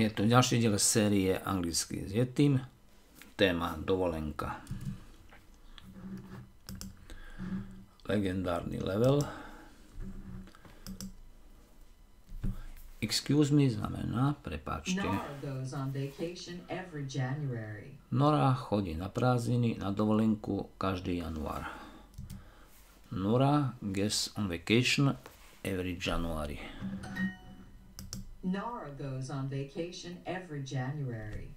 Je tu ďalší diel série anglicky s Yetim. Téma dovolenka. Legendárny level. Excuse me znamená, prepáčte. Nora chodí na prázdniny na dovolenku každý január. Nora gets on vacation every January. Nora goes on vacation every January.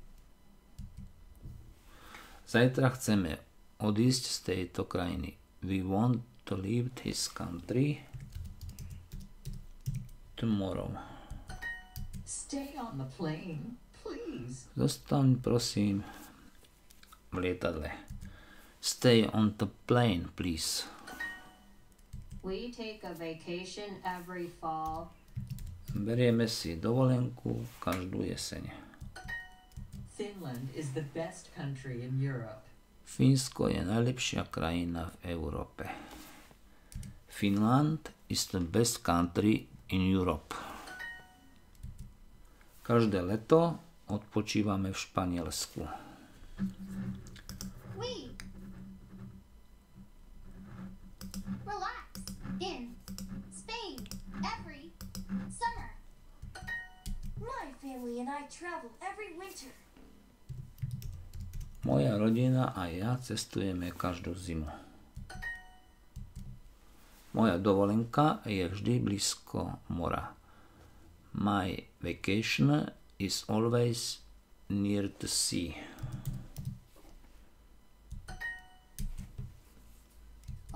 Zajtra chceme odísť z tejto krajiny. We want to leave this country tomorrow. Stay on the plane, please. Zostaň prosím v lietadle. Stay on the plane, please. We take a vacation every fall. Berieme si dovolenku každú jeseň. Fínsko je najlepšia krajina v Európe. Finland is the best country in Europe. Každé leto odpočívame v Španielsku. We relax in Spain every summer. My family and I travel every winter. Moja rodina a ja cestujeme každú zimu. Moja dovolenka je vždy blízko mora. My vacation is always near the sea.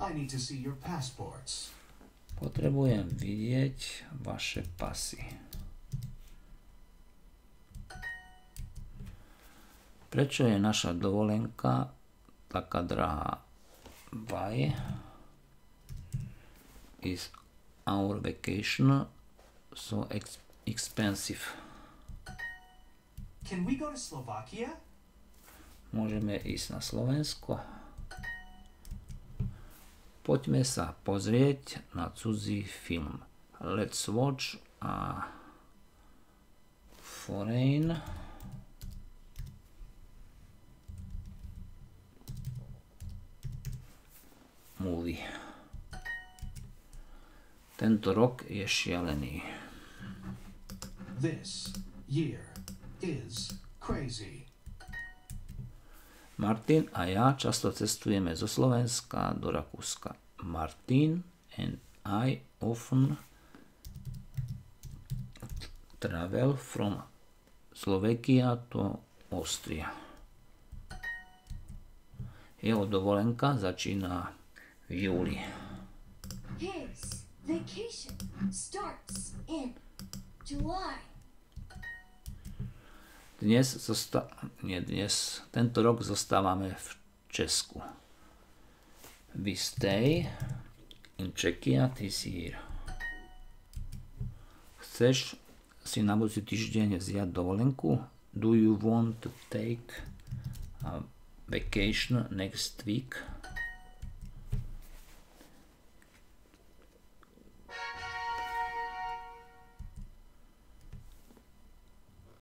I need to see your passports. Potrebujem vidieť vaše pasy. Prečo je naša dovolenka taká drahá? Why is our vacation so ex- expensive? Can we go to Slovakia? Môžeme ísť na Slovensko? Poďme sa pozrieť na cudzí film. Let's watch a foreign movie. Tento rok je šialený. This year is crazy. Martin a ja často cestujeme zo Slovenska do Rakúska. Martin and I often travel from Slovakia to Austria. Jeho dovolenka začína v júli. His vacation starts in July. Dnes, zosta- nie dnes, tento rok zostávame v Česku. We stay in Czechia this year. Chceš si na budúci týždeň vziať dovolenku? Do you want to take a vacation next week?